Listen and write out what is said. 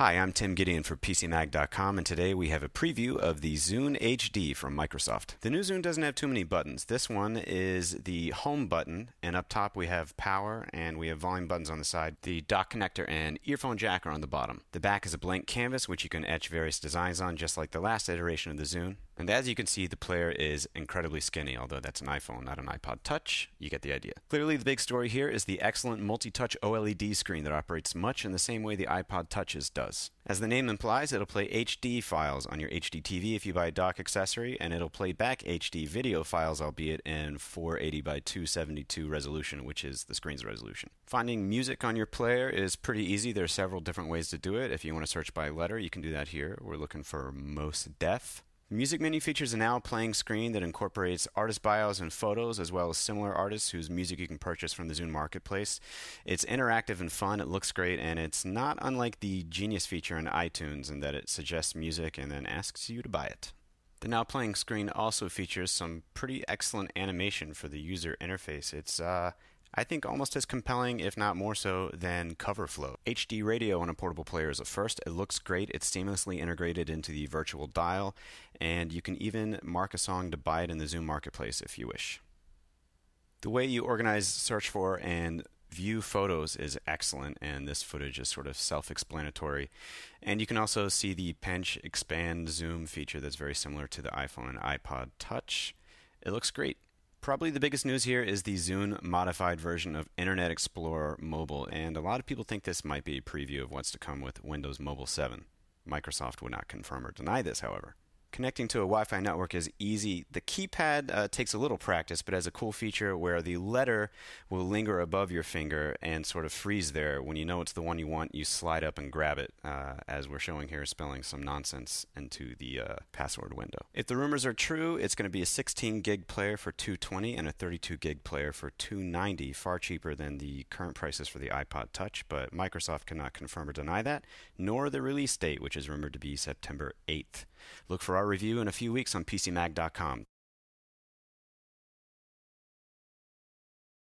Hi, I'm Tim Gideon for PCMag.com, and today we have a preview of the Zune HD from Microsoft. The new Zune doesn't have too many buttons. This one is the home button, and up top we have power and we have volume buttons on the side. The dock connector and earphone jack are on the bottom. The back is a blank canvas which you can etch various designs on, just like the last iteration of the Zune. And as you can see, the player is incredibly skinny, although that's an iPhone, not an iPod Touch. You get the idea. Clearly, the big story here is the excellent multi touch OLED screen that operates much in the same way the iPod Touches does. As the name implies, it'll play HD files on your HD TV if you buy a dock accessory, and it'll play back HD video files, albeit in 480 by 272 resolution, which is the screen's resolution. Finding music on your player is pretty easy. There are several different ways to do it. If you want to search by letter, you can do that here. We're looking for Mos Def. The music menu features a now playing screen that incorporates artist bios and photos, as well as similar artists whose music you can purchase from the Zune Marketplace. It's interactive and fun, it looks great, and it's not unlike the Genius feature in iTunes in that it suggests music and then asks you to buy it. The now playing screen also features some pretty excellent animation for the user interface. It's uh, I think almost as compelling, if not more so, than CoverFlow. HD radio on a portable player is a first. It looks great. It's seamlessly integrated into the virtual dial, and you can even mark a song to buy it in the Zune Marketplace if you wish. The way you organize, search for, and view photos is excellent, and this footage is sort of self explanatory. And you can also see the pinch, expand, zoom feature that's very similar to the iPhone and iPod Touch. It looks great. Probably the biggest news here is the Zune modified version of Internet Explorer Mobile, and a lot of people think this might be a preview of what's to come with Windows Mobile 7. Microsoft would not confirm or deny this, however. Connecting to a Wi Fi network is easy. The keypad uh, takes a little practice, but has a cool feature where the letter will linger above your finger and sort of freeze there. When you know it's the one you want, you slide up and grab it, uh, as we're showing here, spelling some nonsense into the uh, password window. If the rumors are true, it's going to be a 16 gig player for 220 and a 32 gig player for 290, far cheaper than the current prices for the iPod Touch, but Microsoft cannot confirm or deny that, nor the release date, which is rumored to be September 8th. Look for our review in a few weeks on PCMag.com.